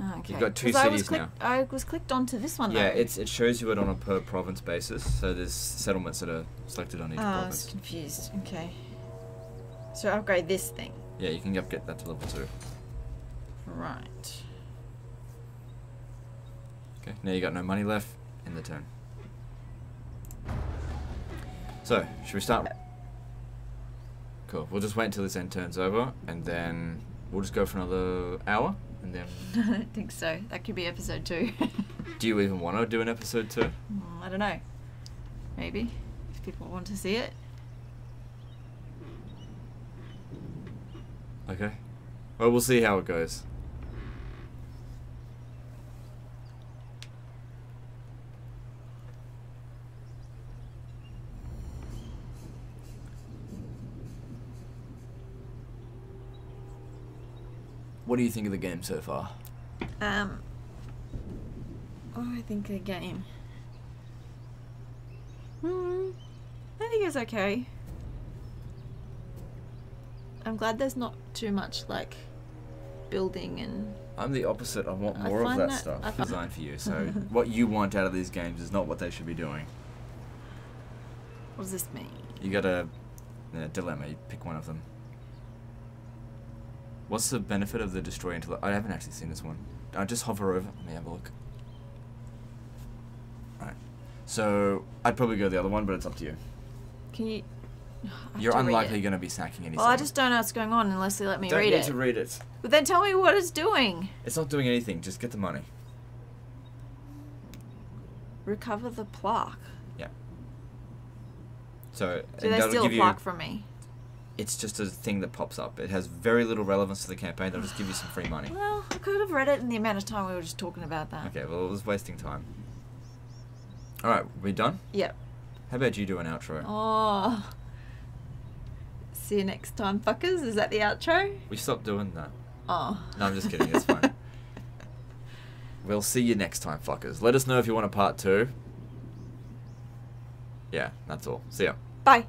Oh, okay. got two 'Cause I was cities now. clicked, I was clicked onto this one. Yeah, though. it's it shows you it on a per province basis. So there's settlements that are selected on each Oh, I was province. confused. Okay. So upgrade this thing. Yeah, you can upgrade that to level two. Right. Okay, now you got no money left in the turn. So, should we start? Cool. We'll just wait until this end turns over, and then we'll just go for another hour, and then. I don't think so. That could be episode two. Do you even want to do an episode two? Hmm, I don't know. Maybe. If people want to see it. Okay. Well, we'll see how it goes. What do you think of the game so far? Um. What do I think of the game? Hmm. I think it's okay. I'm glad there's not too much like building and I'm the opposite. I want I more of that, that- stuff I designed for you. So what you want out of these games is not what they should be doing. what does this mean? You got a, a dilemma. You pick one of them. What's the benefit of the destroy until I haven't actually seen this one. I just hover over. Let me have a look. Right. So I'd probably go the other one, but it's up to you. Can you... You're unlikely going to be snacking anything. Well, I just don't know what's going on unless they let me don't read need it. to read it. but then tell me what it's doing. It's not doing anything. Just get the money. Recover the plaque. Yeah. So Do they steal a give you- plaque from me? It's just a thing that pops up. It has very little relevance to the campaign. They'll just give you some free money. Well, I could have read it in the amount of time we were just talking about that. Okay, well, it was wasting time. Alright, we done? Yep. How about you do an outro? Oh. See you next time, fuckers. Is that the outro? We stopped doing that. Oh. No, I'm just kidding. It's fine. we'll see you next time, fuckers. Let us know if you want a part two. Yeah, that's all. See ya. Bye.